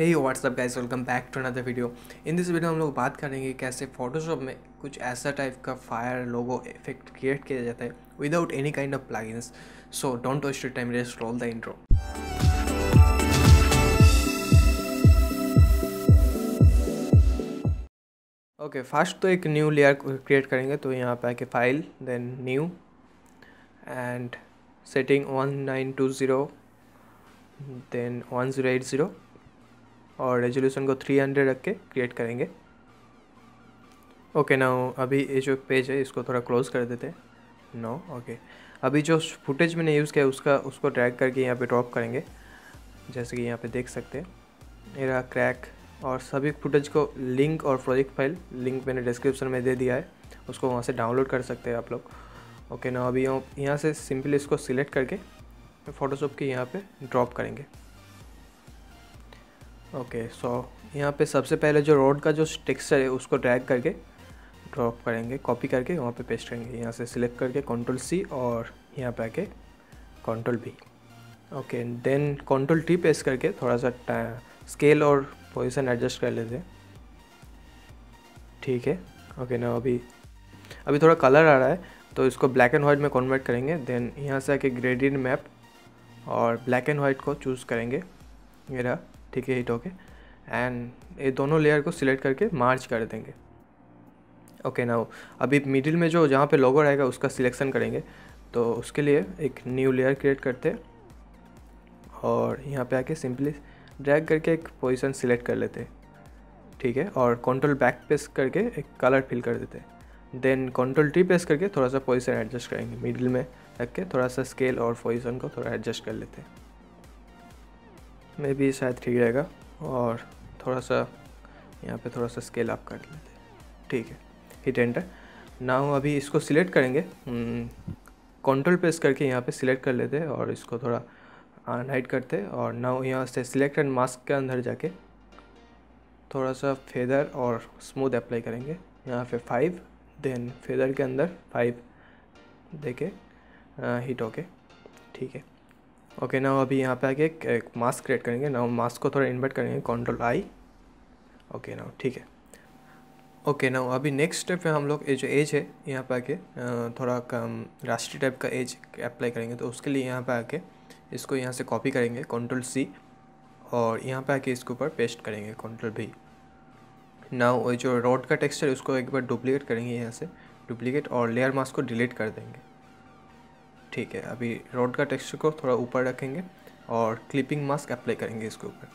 Hey what's up guys welcome back to another video in this video हम लोग बात करेंगे कैसे फोटोशॉप में कुछ ऐसा टाइप का फायर लोगो इफ़ेक्ट क्रिएट किया जाता है without any kind of plugins so don't waste your time just roll the intro okay first तो एक न्यू लेयर क्रिएट करेंगे तो यहाँ पे आके file then new and setting one nine two zero then one zero eight zero और resolution को three hundred रख के क्रिएट करेंगे। ओके ना अभी ये जो पेज है, इसको थोड़ा क्लोज कर देते हैं। नो ओके अभी जो फुटेज मैंने यूज़ किया उसका, उसको ड्रैग करके यहाँ पे ड्रॉप करेंगे। जैसे कि यहाँ पे देख सकते हैं। मेरा क्रैक और सभी फुटेज को लिंक और प्रोजेक्ट फ़ाइल लिंक मैंने डिस्क्रिप्शन में दे दिया है। उसको वहाँ से डाउनलोड कर सकते हैं आप लोग। ओके ना अभी यहाँ से सिंपली इसको सिलेक्ट करके फ़ोटोशॉप के यहाँ पे ड्रॉप करेंगे। ओके सो यहाँ पे सबसे पहले जो रोड का जो टेक्सचर है, उसको ड्रैग करके ड्रॉप करेंगे कॉपी करके वहाँ पे पेस्ट करेंगे। यहाँ से सिलेक्ट करके कंट्रोल सी और यहाँ पे आके control B okay then control T paste करके थोड़ा सा स्केल और पोजीशन एडजस्ट कर लेते हैं। ठीक है? ओके ना अभी अभी थोड़ा कलर आ रहा है तो इसको ब्लैक एंड वाइट में कन्वर्ट करेंगे। देन यहाँ से आके ग्रेडियंट मैप और ब्लैक एंड वाइट को चूज़ करेंगे। मेरा ठीक है हिट ओके एंड ये दोनों लेयर को सिलेक्ट करके मार्च कर देंगे। ओके नाउ अभी मिडिल में जो जहाँ पे लोगो रहेगा उसका सिलेक्शन करेंगे। तो उसके लिए एक न्यू लेयर क्रिएट करते और यहाँ पे आके सिंपली ड्रैग करके एक पोजीशन सिलेक्ट कर लेते ठीक है, और कंट्रोल बैक प्रेस करके एक कलर फिल कर देते देन कंट्रोल टी प्रेस करके थोड़ा सा पोजीशन एडजस्ट करेंगे। मिडिल में रख के थोड़ा सा स्केल और पोजीशन को थोड़ा एडजस्ट कर लेते हैं। मे भी शायद ठीक रहेगा और थोड़ा सा यहाँ पे थोड़ा सा स्केल अप कर लेते ठीक है हिट एंटर नाउ अभी इसको सिलेक्ट करेंगे। कंट्रोल प्रेस करके यहाँ पे सिलेक्ट कर लेते हैं और इसको थोड़ा हाइड करते और नाउ यहाँ से सिलेक्ट एंड मास्क के अंदर जाके थोड़ा सा फेदर और स्मूथ अप्लाई करेंगे। यहाँ पे फाइव देन फेदर के अंदर फाइव देके हिट ओके ठीक है। ओके ना अभी यहाँ पे आके एक, एक मास्क क्रिएट करेंगे। ना मास्क को थोड़ा इन्वर्ट करेंगे। कंट्रोल आई ओके ना ठीक है। ओके ना अभी नेक्स्ट स्टेप पे हम लोग ये जो एज है यहाँ पे आके थोड़ा कम राष्ट्रीय टाइप का एज अप्लाई करेंगे। तो उसके लिए यहाँ पे आके इसको यहाँ से कॉपी करेंगे। कंट्रोल सी और यहाँ पे आके इसके ऊपर पेस्ट करेंगे। कंट्रोल भी ना वो जो रोड का टेक्सचर उसको एक बार डुप्लीकेट करेंगे यहाँ से। डुप्लीकेट और लेयर मास्क को डिलीट कर देंगे। ठीक है, अभी रोड का टेक्सचर को थोड़ा ऊपर रखेंगे और क्लिपिंग मास्क अप्लाई करेंगे इसके ऊपर।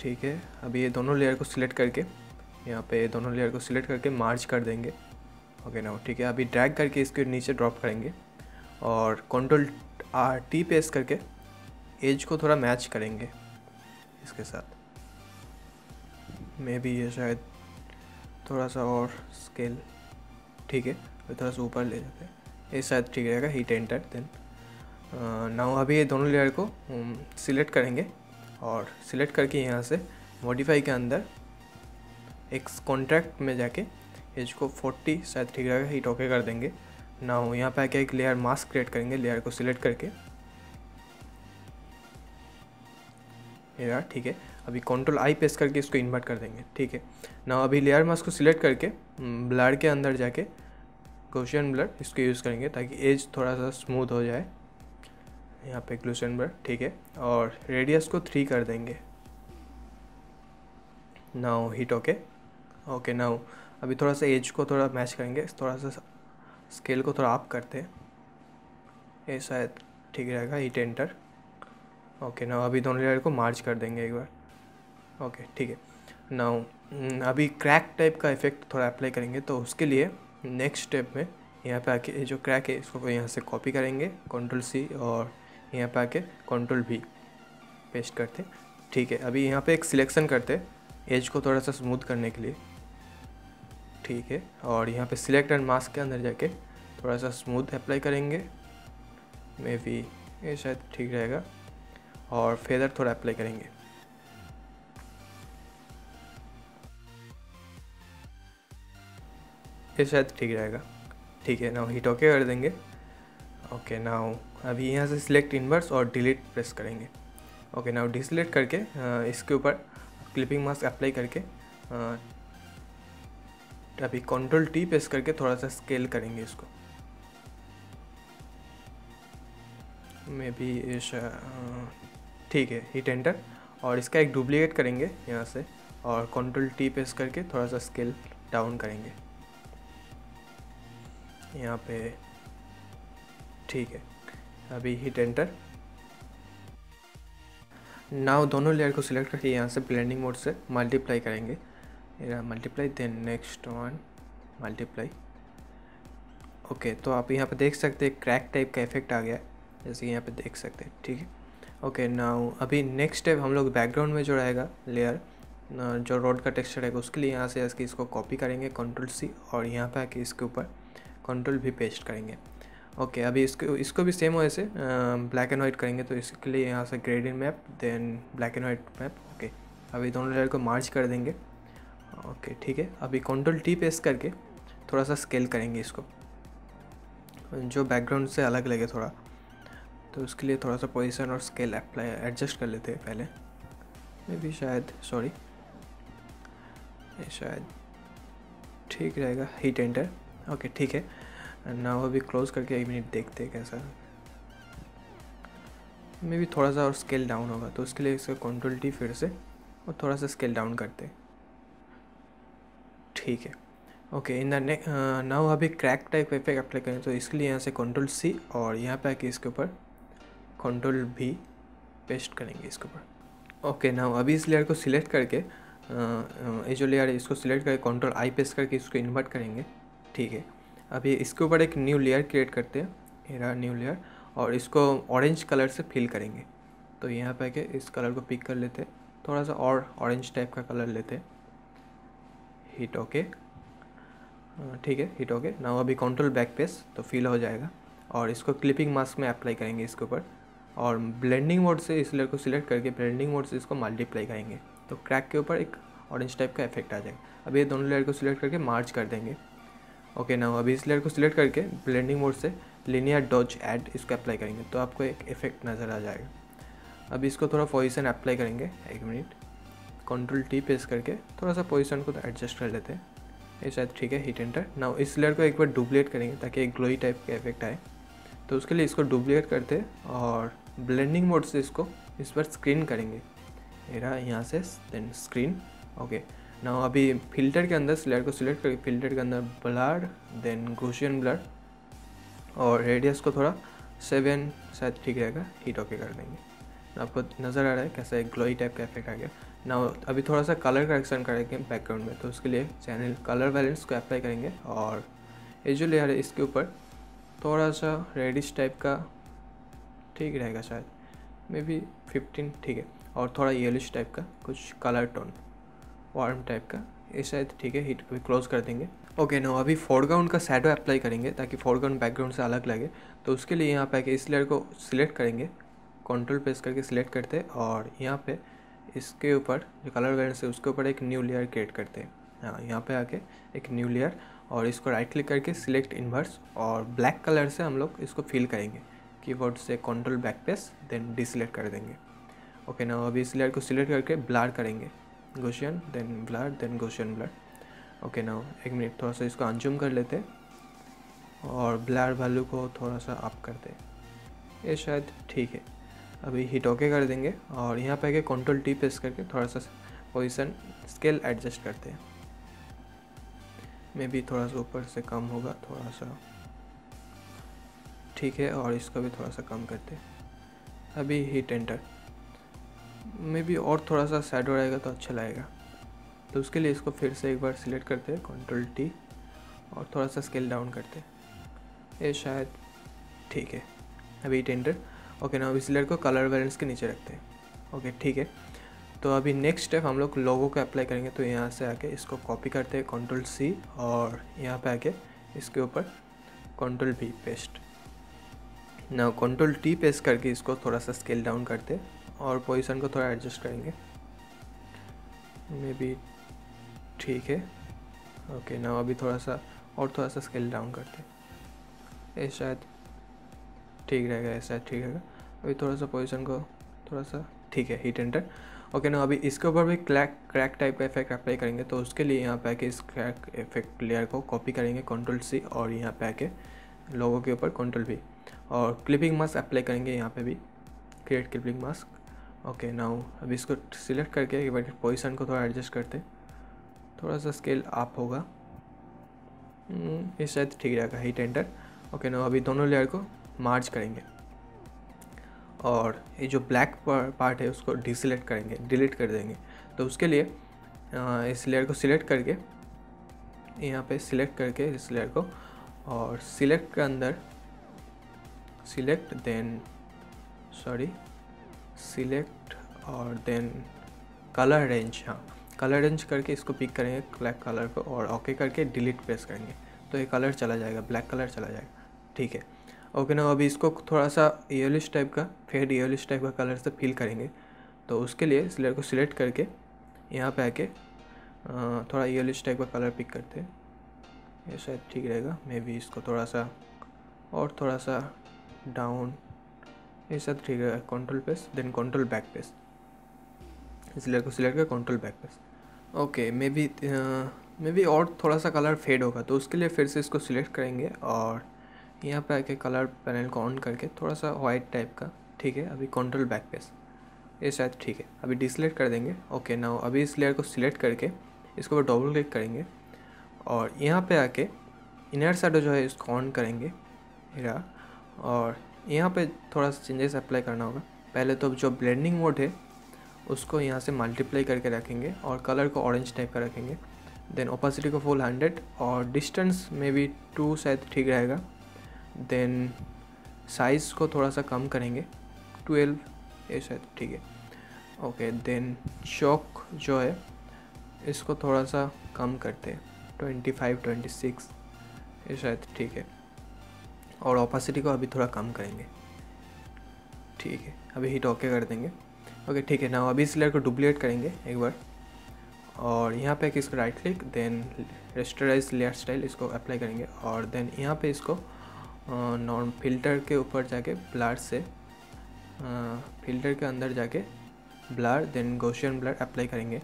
ठीक है, अभी ये दोनों लेयर को सिलेक्ट करके, यहाँ पे दोनों लेयर को सिलेक्ट करके मार्च कर देंगे। ओके ना ठीक है, अभी ड्रैग करके इसके नीचे ड्रॉप करेंगे और कंट्रोल आर टी पेस करके एज को थोड़ा मैच करेंगे इसके साथ। मे बी ये शायद थोड़ा सा और स्केल ठीक है थोड़ा सा ऊपर ले जाते हैं। ये शायद ठीक रहेगा हीट एंटर देन नाउ अभी ये दोनों लेयर को सिलेक्ट करेंगे और सिलेक्ट करके यहाँ से मॉडिफाई के अंदर एक कॉन्ट्रैक्ट में जाके एज को 40 शायद ठीक रहेगा हीट ओके कर देंगे। नाउ यहाँ पे आके एक लेयर मास्क क्रिएट करेंगे लेयर को सिलेक्ट करके। ठीक है। अभी कंट्रोल आई पेस करके इसको इन्वर्ट कर देंगे, ठीक है। ना अभी लेयर मास्क को सिलेक्ट करके ब्लड के अंदर जाके ग्लूशन ब्लड इसको यूज़ करेंगे ताकि एज थोड़ा सा स्मूथ हो जाए। यहाँ पे ग्लूशन ब्लड ठीक है? और रेडियस को थ्री कर देंगे। Now hit okay okay now अभी थोड़ा सा एज को थोड़ा मैच करेंगे। थोड़ा सा स्केल को थोड़ा अप करते हैं। ये शायद ठीक रहेगा हिट एंटर ओके नाउ अभी दोनों लेयर को मार्च कर देंगे एक बार। ओके ठीक है। नाउ अभी क्रैक टाइप का इफ़ेक्ट थोड़ा अप्लाई करेंगे तो उसके लिए नेक्स्ट स्टेप में यहाँ पे आके जो क्रैक है, इसको यहाँ से कॉपी करेंगे कंट्रोल सी और यहाँ पे आके कंट्रोल भी पेस्ट करते ठीक है, अभी यहाँ पे एक सिलेक्शन करते एज को थोड़ा सा स्मूथ करने के लिए। ठीक है, और यहाँ पे सिलेक्ट एंड मास्क के अंदर जाके थोड़ा सा स्मूथ अप्लाई करेंगे। मे बी ये शायद ठीक रहेगा, और फेदर थोड़ा अप्लाई करेंगे। ये शायद ठीक रहेगा। ठीक है नाउ हिट ओके कर देंगे। ओके नाउ अभी यहाँ से सिलेक्ट इनवर्स और डिलीट प्रेस करेंगे। ओके नाउ डिसलेक्ट करके इसके ऊपर क्लिपिंग मास्क अप्लाई करके अभी कंट्रोल टी प्रेस करके थोड़ा सा स्केल करेंगे इसको। मे बी ठीक है हीट एंटर और इसका एक डुप्लीकेट करेंगे यहाँ से और कंट्रोल टी प्रेस करके थोड़ा सा स्केल डाउन करेंगे। यहाँ पे ठीक है, अभी हिट एंटर नाउ दोनों लेयर को सिलेक्ट करके यहाँ से ब्लेंडिंग मोड से मल्टीप्लाई करेंगे। Multiply then next one multiply okay तो आप यहाँ पे देख सकते हैं क्रैक टाइप का इफ़ेक्ट आ गया, जैसे यहाँ पे देख सकते हैं, ठीक है? ओके नाउ अभी नेक्स्ट स्टेप हम लोग बैकग्राउंड में जो रहेगा लेयर जो रोड का टेक्सचर है उसके लिए यहाँ से इसको कॉपी करेंगे कंट्रोल सी और यहाँ पे आके इसके ऊपर कंट्रोल भी पेस्ट करेंगे। ओके okay, अभी इसको इसको भी सेम वैसे ब्लैक एंड वाइट करेंगे तो इसके लिए यहाँ से gradient map then black and white map okay अभी दोनों लेयर को मार्च कर देंगे। ओके okay, ठीक है। अभी कंट्रोल टी पेस्ट करके थोड़ा सा स्केल करेंगे इसको। जो बैकग्राउंड से अलग लगे थोड़ा तो उसके लिए थोड़ा सा पोजीशन और स्केल अप्लाई एडजस्ट कर लेते हैं पहले। मे भी शायद सॉरी शायद ठीक रहेगा। हीट एंटर ओके ठीक है। ना वो भी क्लोज करके एक मिनट देखते हैं कैसा मे भी थोड़ा सा और स्केल डाउन होगा तो उसके लिए इसका कंट्रोल टी फिर से और थोड़ा सा स्केल डाउन करते ठीक है। ओके इन द ने नाउ अभी क्रैक टाइप इफ़ेक्ट अप्लाई करें तो इसके लिए यहाँ से कंट्रोल सी और यहाँ पे आके इसके ऊपर कंट्रोल भी पेस्ट करेंगे इसके ऊपर। ओके नाउ अभी इस लेयर को सिलेक्ट करके ये जो लेयर है, इसको सिलेक्ट करके कंट्रोल आई पेस्ट करके इसको इन्वर्ट करेंगे। ठीक है। अभी इसके ऊपर एक न्यू लेयर क्रिएट करते हैं। ये न्यू लेयर और इसको ऑरेंज कलर से फिल करेंगे। तो यहाँ पे के इस कलर को पिक कर लेते हैं। थोड़ा सा और ऑरेंज टाइप का कलर लेते हिट ओके ठीक है हिट ओके नाउ अभी कंट्रोल बैक पेस तो फिल हो जाएगा। और इसको क्लिपिंग मास्क में अप्लाई करेंगे इसके ऊपर। और ब्लेंडिंग मोड से इस लेयर को सिलेक्ट करके ब्लेंडिंग मोड से इसको मल्टीप्लाई करेंगे। तो क्रैक के ऊपर एक ऑरेंज टाइप का इफ़ेक्ट आ जाएगा। अभी ये दोनों लेयर को सिलेक्ट करके मार्च कर देंगे। ओके ना अभी इस लेयर को सिलेक्ट करके ब्लेंडिंग मोड से लिनियर डॉज ऐड इसको अप्लाई करेंगे तो आपको एक इफ़ेक्ट नज़र आ जाएगा। अब इसको थोड़ा पोजिशन अप्लाई करेंगे, एक मिनट कंट्रोल टी प्रेस करके थोड़ा सा पोजिशन को एडजस्ट कर लेते हैं। ये शायद ठीक है हीट एंटर ना इस लेयर को एक बार डुप्लीट करेंगे ताकि एक ग्लोई टाइप का इफ़ेक्ट आए। तो उसके लिए इसको डुप्लीकेट करते और ब्लेंडिंग मोड से इसको इस पर स्क्रीन करेंगे। मेरा यहाँ से देन स्क्रीन ओके ना अभी फ़िल्टर के अंदर स्लेयर को सिलेक्ट करके फ़िल्टर के अंदर ब्लड देन गोशियन ब्लर और रेडियस को थोड़ा सेवन शायद ठीक रहेगा। हीट ओके कर देंगे। आपको नज़र आ रहा है कैसा एक ग्लोई टाइप का इफ़ेक्ट आ गया। ना अभी थोड़ा सा कलर करेक्शन करेंगे बैकग्राउंड में। तो उसके लिए चैनल कलर बैलेंस को अप्लाई करेंगे और ये जो लेयर है, इसके ऊपर थोड़ा सा रेडिश टाइप का ठीक रहेगा शायद। मे बी फिफ्टीन ठीक है। और थोड़ा येलिश टाइप का कुछ कलर टोन वार्म टाइप का। ये शायद ठीक है हीट क्लोज कर देंगे। ओके नो अभी फोरग्राउंड का सैडो अप्लाई करेंगे ताकि फोरग्राउंड बैकग्राउंड से अलग लगे। तो उसके लिए यहाँ पे आके इस लेयर को सिलेक्ट करेंगे। कंट्रोल प्रेस करके सिलेक्ट करते हैं और यहाँ पे इसके ऊपर, जो कलर वेरियंस है, उसके ऊपर एक न्यू लेयर क्रिएट करते हैं। हाँ यहाँ पे आके एक न्यू लेयर और इसको राइट क्लिक करके सिलेक्ट इन्वर्स और ब्लैक कलर से हम लोग इसको फिल करेंगे। कीबोर्ड से control back press then deselect कर देंगे। ओके ना अभी इस लेयर को सिलेक्ट करके ब्लार करेंगे। Gaussian then blur then gaussian blur okay ना एक मिनट थोड़ा सा इसको अनजूम कर लेते और ब्लर वैल्यू को थोड़ा सा अप करते ये शायद ठीक है। अभी हिट ओके कर देंगे और यहाँ पे आके कंट्रोल टी प्रेस करके थोड़ा सा पोजिशन स्केल एडजस्ट करते हैं। मे बी थोड़ा सा ऊपर से कम होगा, थोड़ा सा ठीक है और इसको भी थोड़ा सा कम करते अभी हीट एंटर मे बी और थोड़ा सा सैडो रहेगा तो अच्छा लगेगा। तो उसके लिए इसको फिर से एक बार सिलेक्ट करते हैं कंट्रोल टी और थोड़ा सा स्केल डाउन करते ये शायद ठीक है। अभी टेंडर ओके ना अभी सिलेक्ट को कलर वेरियंस के नीचे रखते हैं। ओके ठीक है। तो अभी नेक्स्ट स्टेप हम लोग लोगों को अप्लाई करेंगे तो यहाँ से आके इसको कॉपी करते हैं कंट्रोल सी और यहाँ पे आके इसके ऊपर कंट्रोल भी पेस्ट ना कंट्रोल टी पेस्ट करके इसको थोड़ा सा स्केल डाउन करते और पोजीशन को थोड़ा एडजस्ट करेंगे। मे बी ठीक है। ओके ना अभी थोड़ा सा और थोड़ा सा स्केल डाउन करते हैं। ये शायद ठीक रहेगा, ये शायद ठीक रहेगा। अभी थोड़ा सा पोजीशन को थोड़ा सा ठीक है हीट एंटर ओके ना अभी इसके ऊपर भी क्रैक क्रैक टाइप का इफ़ेक्ट अप्लाई करेंगे तो उसके लिए यहाँ पे आके इस क्रैक इफ़ेक्ट लेयर को कॉपी करेंगे कंट्रोल सी और यहाँ पे आके लोगों के ऊपर कंट्रोल भी और क्लिपिंग मास्क अप्लाई करेंगे यहाँ पे भी। Create clipping mask okay now अभी इसको सिलेक्ट करके बार पोजिशन को थोड़ा एडजस्ट करते थोड़ा सा स्केल अप होगा। ये शायद ठीक रहेगा हीट एंटर ओके ना अभी दोनों लेयर को मार्च करेंगे। और ये जो ब्लैक पार्ट है, उसको डिसलेक्ट करेंगे डिलीट कर देंगे। तो उसके लिए इस लेयर को सिलेक्ट करके, यहाँ पे सिलेक्ट करके इस लेयर को, और सिलेक्ट के अंदर सिलेक्ट देन सॉरी सिलेक्ट और देन कलर रेंज हाँ। कलर रेंज करके इसको पिक करेंगे ब्लैक कलर को, और ओके करके डिलीट प्रेस करेंगे। तो ये कलर चला जाएगा ब्लैक कलर चला जाएगा। ठीक है। ओके ना अभी इसको थोड़ा सा ईयलिश टाइप का फेड ईयलिश टाइप का कलर से फिल करेंगे। तो उसके लिए इस लेयर को सिलेक्ट करके यहाँ पे आके थोड़ा ईयलिश टाइप का कलर पिक करते हैं। ये शायद ठीक रहेगा। मे बी इसको थोड़ा सा, और थोड़ा सा डाउन ये शायद ठीक है control paste then control backspace इस लेयर को सिलेक्ट कर control backspace okay maybe maybe और थोड़ा सा कलर फेड होगा तो उसके लिए फिर से इसको सिलेक्ट करेंगे और यहाँ पे आके कलर पैनल को ऑन करके थोड़ा सा वाइट टाइप का, ठीक है, अभी कंट्रोल बैक पेस ये शायद ठीक है, अभी डिसलेक्ट कर देंगे. ओके नाउ अभी इस लेयर को सिलेक्ट करके इसको डबल क्लिक करेंगे और यहाँ पे आके इनर साइड जो है इसको ऑन करेंगे और यहाँ पे थोड़ा सा चेंजेस अप्लाई करना होगा। पहले तो जो ब्लेंडिंग मोड है, उसको यहाँ से मल्टीप्लाई करके रखेंगे और कलर को ऑरेंज टाइप का रखेंगे। देन ओपासिटी को फुल हंड्रेड और डिस्टेंस में भी टू शायद ठीक रहेगा। देन साइज़ को थोड़ा सा कम करेंगे। ट्वेल्व ये शायद ठीक है। ओके देन चौक जो है, इसको थोड़ा सा कम करते हैं। ट्वेंटी फाइव ट्वेंटी सिक्स ये शायद ठीक है। और ऑपासिटी को अभी थोड़ा कम करेंगे। ठीक है, अभी हीट ओके कर देंगे। ओके ठीक है ना अभी इस लेयर को डुप्लीकेट करेंगे एक बार। और यहाँ पे इसको right click then rasterize layer style इसको अप्लाई करेंगे। और देन यहाँ पे इसको नॉर्म फ़िल्टर के ऊपर जाके ब्लर से फ़िल्टर के अंदर जाके blur then gaussian blur apply करेंगे।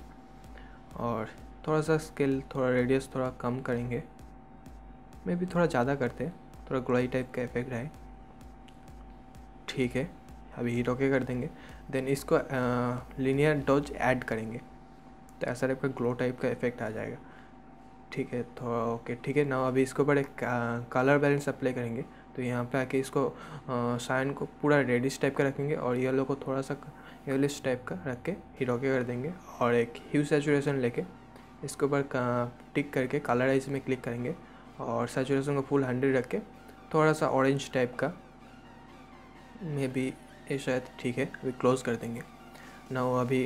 और थोड़ा सा स्केल थोड़ा रेडियस थोड़ा कम करेंगे। मे भी थोड़ा ज़्यादा करते हैं। थोड़ा ग्लोई टाइप का इफ़ेक्ट है ठीक है, अभी हीट ओके कर देंगे। देन इसको लीनियर डॉज ऐड करेंगे। तो ऐसा टाइप का ग्लो टाइप का इफ़ेक्ट आ जाएगा। ठीक है तो ओके ठीक है। ना अभी इसके ऊपर एक कलर बैलेंस अप्लाई करेंगे। तो यहाँ पे आके इसको साइन को पूरा रेडिश टाइप का रखेंगे और येलो को थोड़ा सा येलिश टाइप का रख के हीट ओके कर देंगे। और एक ह्यू सेचुरेशन लेके इसके ऊपर टिक करके कलराइज में क्लिक करेंगे। और सेचुरेशन को फुल हंड्रेड रख के थोड़ा सा ऑरेंज टाइप का। मे बी ये शायद ठीक है, अभी क्लोज़ कर देंगे। ना वो अभी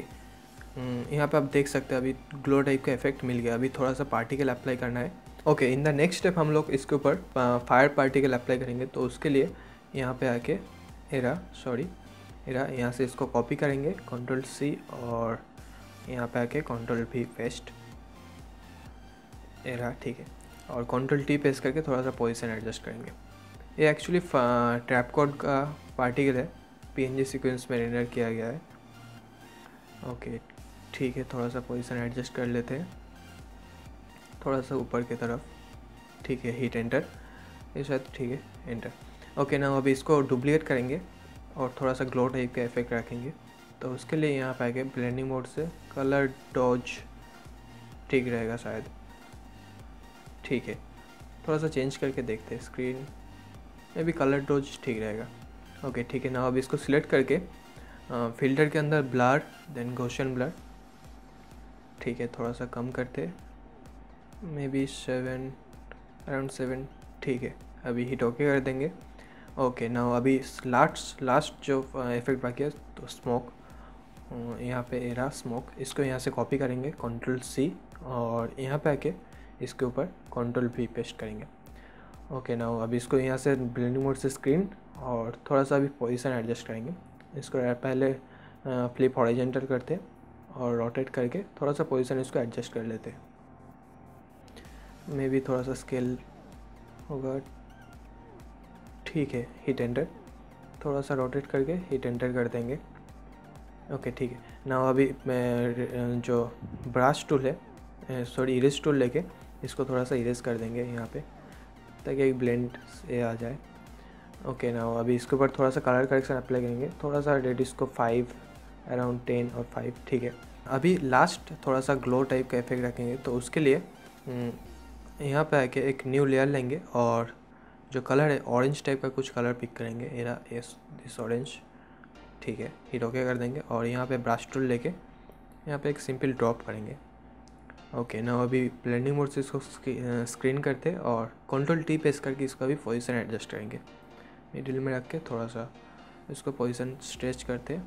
यहाँ पे आप देख सकते हैं, अभी ग्लो टाइप का इफ़ेक्ट मिल गया। अभी थोड़ा सा पार्टिकल अप्लाई करना है। Okay in the next step हम लोग इसके ऊपर फायर पार्टिकल अप्लाई करेंगे। तो उसके लिए यहाँ पे आके एरा सॉरी एरा यहाँ से इसको कॉपी करेंगे। कंट्रोल सी और यहाँ पे आके कंट्रोल भी पेस्ट एरा ठीक है। और कंट्रोल टी पेस्ट करके थोड़ा सा पोजिशन एडजस्ट करेंगे। ये एक्चुअली ट्रैप कोड का पार्टिकल है। पीएनजी सीक्वेंस में रेंडर किया गया है। ओके ठीक है थोड़ा सा पोजीशन एडजस्ट कर लेते हैं। थोड़ा सा ऊपर की तरफ़। ठीक है हीट एंटर ये शायद ठीक है एंटर ओके ना अभी इसको डुप्लीकेट करेंगे और थोड़ा सा ग्लो टाइप का इफ़ेक्ट रखेंगे। तो उसके लिए यहाँ पे आगे ब्लेंडिंग मोड से कलर डॉज ठीक रहेगा शायद। ठीक है थोड़ा सा चेंज करके देखते हैं स्क्रीन में भी कलर डोज ठीक रहेगा। ओके ठीक है ना अब इसको सिलेक्ट करके फ़िल्टर के अंदर ब्लर देन गोशन ब्लर ठीक है, थोड़ा सा कम करते। Maybe seven around seven ठीक है, अभी हिट ओके कर देंगे। ओके ना अभी लास्ट लास्ट जो इफ़ेक्ट बाकी है तो स्मोक यहाँ पे एरा स्मोक इसको यहाँ से कॉपी करेंगे कंट्रोल सी और यहाँ पे आके इसके ऊपर कंट्रोल भी पेस्ट करेंगे। ओके ना अभी इसको यहाँ से ब्लेंडिंग मोड से स्क्रीन और थोड़ा सा अभी पोजीशन एडजस्ट करेंगे। इसको पहले फ्लिप हॉरिजेंटल करते और रोटेट करके थोड़ा सा पोजीशन इसको एडजस्ट कर लेते। मे भी थोड़ा सा स्केल होगा। ठीक है हीट एंटर थोड़ा सा रोटेट करके हीट एंटर कर देंगे। ओके, ठीक है। ना अभी मैं जो ब्रश टूल है सॉरी इरेज टूल लेके इसको थोड़ा सा इरेज कर देंगे यहाँ पे। ताकि एक ब्लेंड से आ जाए। ओके ना अभी इसके ऊपर थोड़ा सा कलर करेक्शन अप्लाई करेंगे। थोड़ा सा रेड इसको फाइव अराउंड टेन और फाइव ठीक है। अभी लास्ट थोड़ा सा ग्लो टाइप का इफ़ेक्ट रखेंगे तो उसके लिए हम्म, यहाँ पे आके एक न्यू लेयर लेंगे और जो कलर है ऑरेंज टाइप का कुछ कलर पिक करेंगे। एरा एस दिस ऑरेंज ठीक है हिट ओके कर देंगे और यहाँ पे ब्रश टूल लेके यहाँ पे एक सिंपल ड्रॉप करेंगे। ओके ना अभी ब्लेंडिंग मोड से इसको स्क्रीन करते और कंट्रोल टी प्रेस करके इसका भी पोजीशन एडजस्ट करेंगे। मिडिल में रख के थोड़ा सा इसको पोजीशन स्ट्रेच करते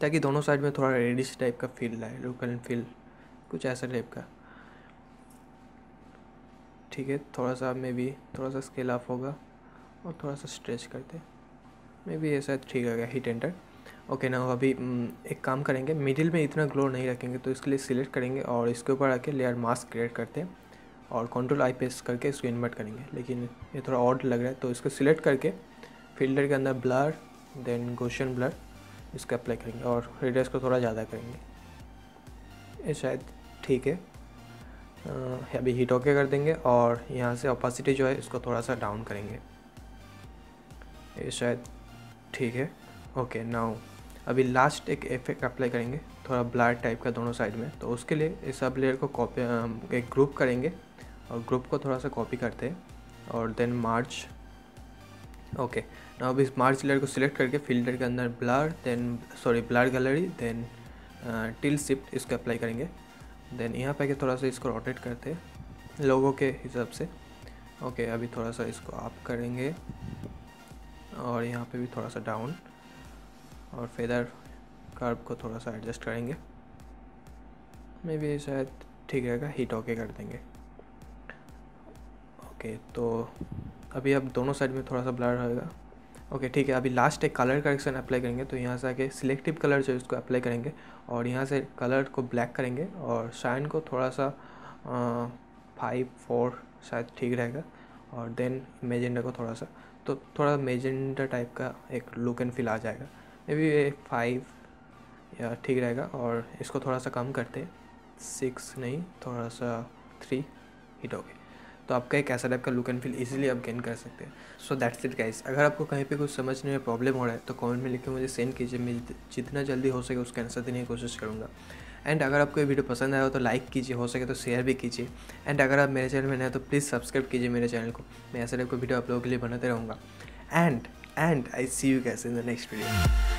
ताकि दोनों साइड में थोड़ा रेडिश टाइप का फील आए लोकल फील कुछ ऐसा टाइप का। ठीक है, थोड़ा सा मे भी, थोड़ा सा स्केल ऑफ़ होगा और थोड़ा सा स्ट्रेच करते मे भी ऐसा ठीक है हिट एंटर ओके ना अभी एक काम करेंगे मिडिल में इतना ग्लो नहीं रखेंगे तो इसके लिए सिलेक्ट करेंगे और इसके ऊपर आके लेयर मास्क क्रिएट करते हैं और कंट्रोल आई पेस करके इसको इन्वर्ट करेंगे। लेकिन ये थोड़ा ऑड लग रहा है तो इसको सिलेक्ट करके फ़िल्टर के अंदर ब्लर देन गोशन ब्लर इसका अप्लाई करेंगे और रेडियस को थोड़ा ज़्यादा करेंगे। ये शायद ठीक है। अभी हीट ओके कर देंगे और यहाँ से ऑपोसिटी जो है, इसको थोड़ा सा डाउन करेंगे। ये शायद ठीक है। ओके नाउ अभी लास्ट एक इफ़ेक्ट अप्लाई करेंगे, थोड़ा ब्लर टाइप का दोनों साइड में तो उसके लिए इस सब लेयर को कॉपी एक ग्रुप करेंगे, और ग्रुप को थोड़ा सा कॉपी करते हैं, और देन मार्च ओके ना अभी इस मार्च लेयर को सिलेक्ट करके फ़िल्टर के अंदर blur then sorry blur gallery then tilt shift इसको अप्लाई करेंगे. देन यहाँ पे थोड़ा सा इसको रोटेट करते हैं, लोगों के हिसाब से. ओके अभी थोड़ा सा इसको अप करेंगे, और यहाँ पे भी थोड़ा सा डाउन और फेदर कर्व को थोड़ा सा एडजस्ट करेंगे। मे भी शायद ठीक रहेगा हीट ओके कर देंगे। ओके तो अभी अब दोनों साइड में थोड़ा सा ब्लर रहेगा ओके ठीक है, अभी लास्ट एक कलर करेक्शन अप्लाई करेंगे तो यहाँ से आके सिलेक्टिव कलर जो उसको अप्लाई करेंगे और यहाँ से कलर को ब्लैक करेंगे और शाइन को थोड़ा सा फाइव फोर शायद ठीक रहेगा और देन मेजेंडा को थोड़ा सा तो थोड़ा मेजेंडा टाइप का एक लुक एंड फील आ जाएगा। मे बी फाइव या ठीक रहेगा। और इसको थोड़ा सा कम करते सिक्स नहीं थोड़ा सा थ्री हिट हो गए तो आपका एक ऐसा टाइप का लुक एंड फील इजीली आप गेन कर सकते हैं। सो दैट्स इट गाइस अगर आपको कहीं पे कुछ समझने में प्रॉब्लम हो रहा है तो कमेंट में लिख के मुझे सेंड कीजिए। मैं जितना जल्दी हो सके उसका आंसर देने की कोशिश करूँगा। एंड अगर आपको ये वीडियो पसंद आया हो तो लाइक कीजिए। हो सके तो शेयर भी कीजिए। एंड अगर आप मेरे चैनल में नए तो प्लीज़ सब्सक्राइब कीजिए मेरे चैनल को। मैं ऐसे टाइप का वीडियो आप लोगों के लिए बनाते रहूँगा। And and I see you कैसे इन द नेक्स्ट वीडियो